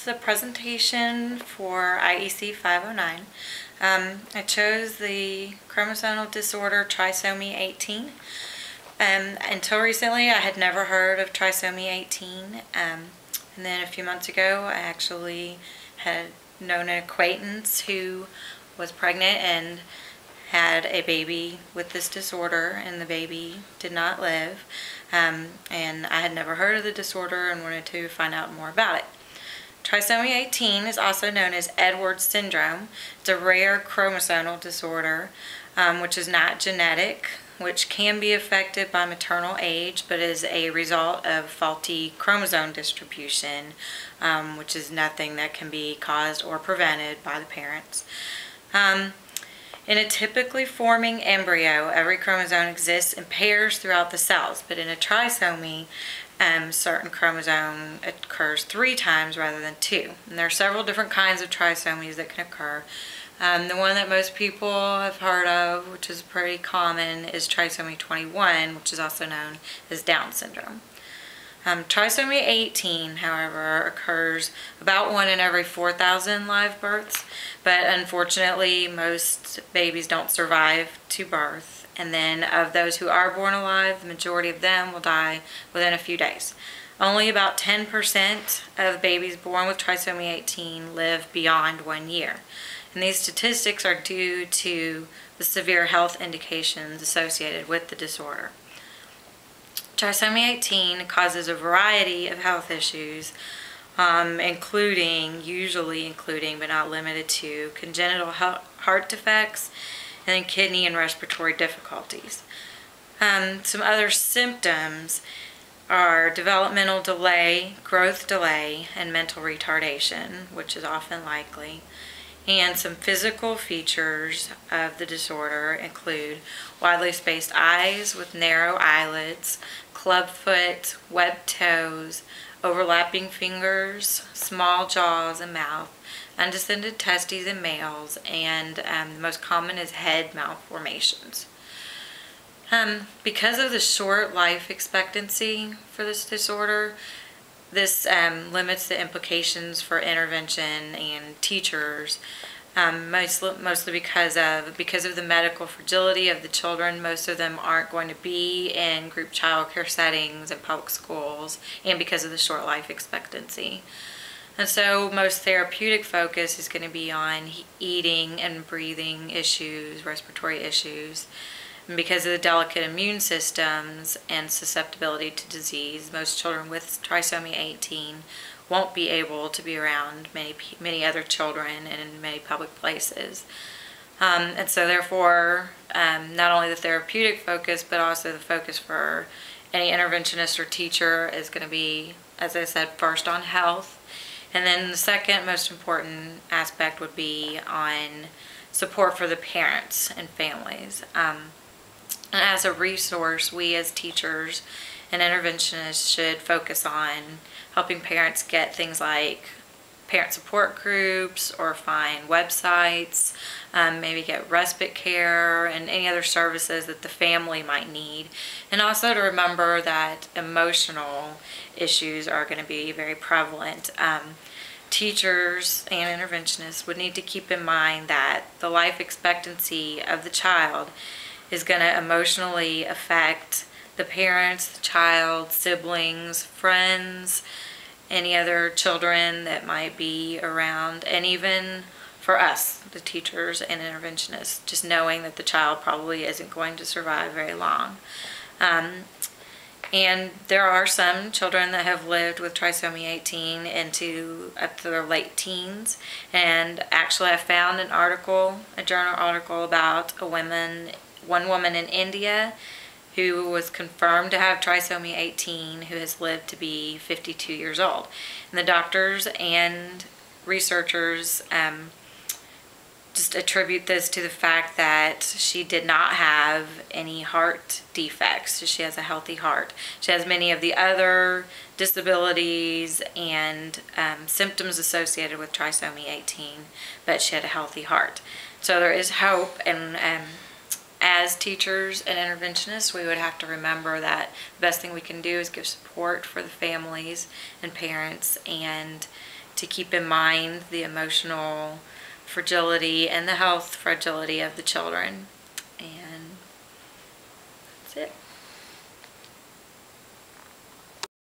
is the presentation for IEC 509. Um, I chose the chromosomal disorder trisomy 18. Um, until recently, I had never heard of trisomy 18. Um, and then a few months ago, I actually had known an acquaintance who was pregnant and had a baby with this disorder, and the baby did not live. Um, and I had never heard of the disorder and wanted to find out more about it. Trisomy 18 is also known as Edwards syndrome. It's a rare chromosomal disorder, um, which is not genetic, which can be affected by maternal age, but is a result of faulty chromosome distribution, um, which is nothing that can be caused or prevented by the parents. Um, in a typically forming embryo, every chromosome exists in pairs throughout the cells, but in a trisomy, um, certain chromosome occurs three times rather than two. And there are several different kinds of trisomies that can occur. Um, the one that most people have heard of, which is pretty common, is trisomy 21, which is also known as Down syndrome. Um, trisomy 18, however, occurs about one in every 4,000 live births, but unfortunately, most babies don't survive to birth. And then, of those who are born alive, the majority of them will die within a few days. Only about 10% of babies born with trisomy 18 live beyond one year. And these statistics are due to the severe health indications associated with the disorder. Trisomy 18 causes a variety of health issues, um, including, usually including, but not limited to, congenital heart defects and kidney and respiratory difficulties. Um, some other symptoms are developmental delay, growth delay, and mental retardation, which is often likely. And some physical features of the disorder include widely spaced eyes with narrow eyelids, clubfoot, webbed toes, overlapping fingers, small jaws and mouth, undescended testes in males, and um, the most common is head malformations. Um, because of the short life expectancy for this disorder, this um, limits the implications for intervention and teachers um, mostly, mostly because of because of the medical fragility of the children. Most of them aren't going to be in group child care settings and public schools, and because of the short life expectancy. And so, most therapeutic focus is going to be on eating and breathing issues, respiratory issues. And because of the delicate immune systems and susceptibility to disease, most children with trisomy 18 won't be able to be around many many other children and in many public places. Um, and so therefore, um, not only the therapeutic focus, but also the focus for any interventionist or teacher is going to be, as I said, first on health. And then the second most important aspect would be on support for the parents and families. Um, as a resource, we as teachers and interventionists should focus on helping parents get things like parent support groups or find websites, um, maybe get respite care and any other services that the family might need. And also to remember that emotional issues are going to be very prevalent. Um, teachers and interventionists would need to keep in mind that the life expectancy of the child is going to emotionally affect the parents, the child, siblings, friends, any other children that might be around, and even for us, the teachers and interventionists, just knowing that the child probably isn't going to survive very long. Um, and there are some children that have lived with trisomy 18 into up to their late teens. And actually, I found an article, a journal article about a woman, one woman in India who was confirmed to have trisomy 18, who has lived to be 52 years old. And the doctors and researchers um, just attribute this to the fact that she did not have any heart defects. She has a healthy heart. She has many of the other disabilities and um, symptoms associated with trisomy 18, but she had a healthy heart. So there is hope and um, as teachers and interventionists, we would have to remember that the best thing we can do is give support for the families and parents and to keep in mind the emotional fragility and the health fragility of the children. And that's it.